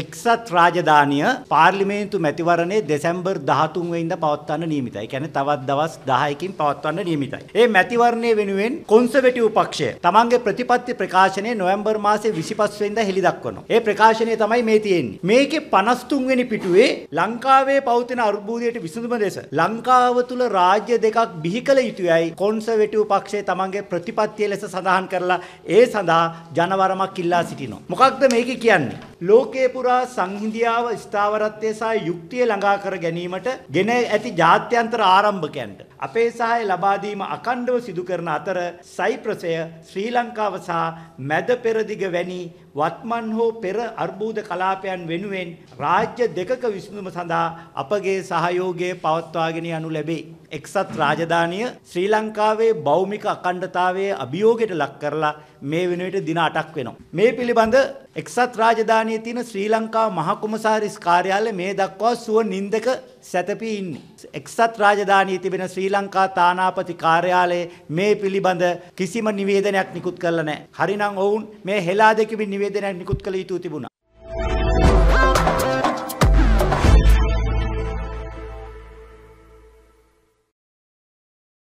එක්සත් රාජධානිය පාර්ලිමේන්තු මැතිවරණයේ දෙසැම්බර් 13 වෙනිදා පවත්වන්න නියමිතයි. ඒ කියන්නේ තවත් දවස් 10කින් පවත්වන්න නියමිතයි. ඒ මැතිවරණය වෙනුවෙන් කොන්සර්වටිව් පක්ෂය තමන්ගේ ප්‍රතිපත්ති ප්‍රකාශනය නොවැම්බර් මාසේ 25 වෙනිදා හෙළි දක්වනවා. ඒ ප්‍රකාශනය තමයි මේ තියෙන්නේ. මේකේ 53 වෙනි පිටුවේ ලංකාවේ පවතින අර්බුදයට විසඳුම ලෙස ලංකාව තුල රාජ්‍ය දෙකක් බිහි කළ යුතුයයි කොන්සර්වටිව් පක්ෂය තමන්ගේ ප්‍රතිපත්තිය ලෙස සඳහන් කරලා ඒ සඳහා ජනවරමක් ඉල්ලා සිටිනවා. මොකක්ද මේක කියන්නේ? ලෝකයේ පුරා සංහිඳියාව ස්ථාවරත්වය සහ යුක්තිය ළඟා කර ගැනීමට ගෙන ඇති ජාත්‍යන්තර ආරම්භකයන්ට අපේ සහාය ලබා දීම අඛණ්ඩව සිදු කරන අතර සයිප්‍රසය ශ්‍රී ලංකාව සහ මැද පෙරදිග වැනි වත්මන් හෝ පෙර අර්බුද කලාපයන් වෙනුවෙන් රාජ්‍ය දෙකක විසඳුම සඳහා අපගේ සහයෝගය පවත්වාගෙන යනු ලැබේ. එක්සත් රාජධානිය ශ්‍රී ලංකාවේ භෞමික අඛණ්ඩතාවයේ අභියෝගයට ලක් කරලා මේ වෙනුවට දින 8ක් වෙනවා. මේ පිළිබඳ එක්සත් රාජධානියේ තියෙන ශ්‍රී ලංකා මහ කොමසාරිස් කාර්යාලය මේ දක්වා සුව නින්දක සැතපී ඉන්නේ. එක්සත් රාජධානියේ තිබෙන ශ්‍රී ලංකා තානාපති කාර්යාලයේ මේ පිළිබඳ කිසිම නිවේදනයක් නිකුත් කළා නැහැ. හරිනම් ඔවුන් මේ හෙලා දෙකමින් නිවේදනයක් නිකුත් කළ යුතු තිබුණා.